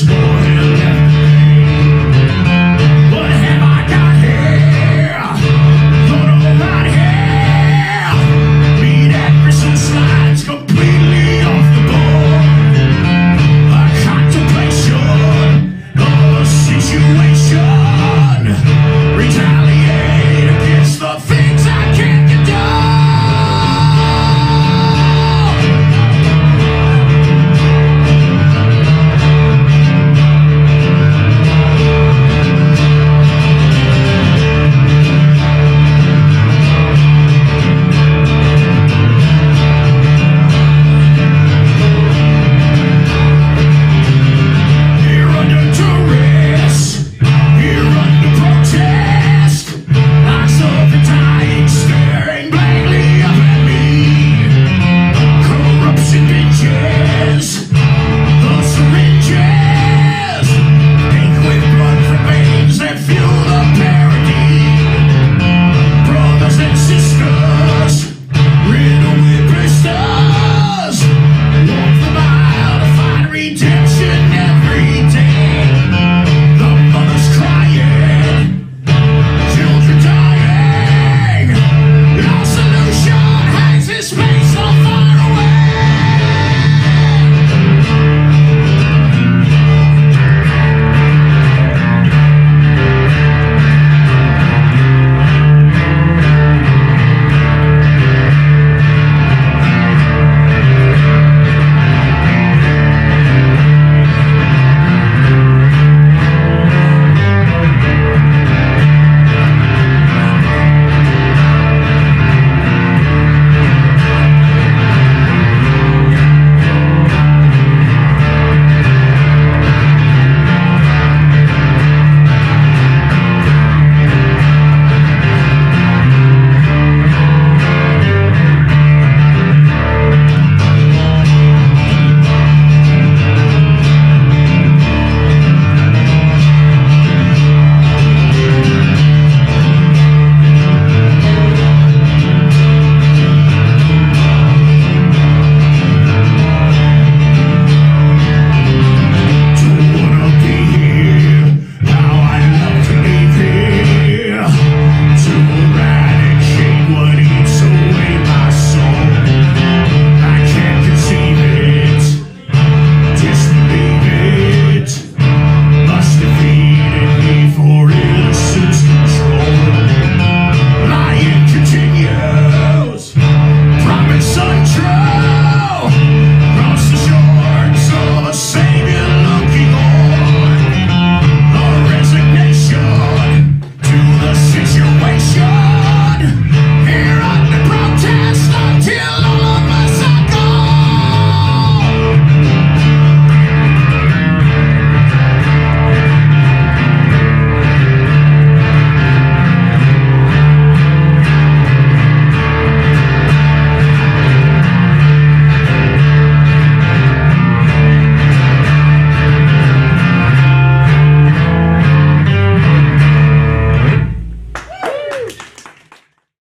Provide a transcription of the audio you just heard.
is more.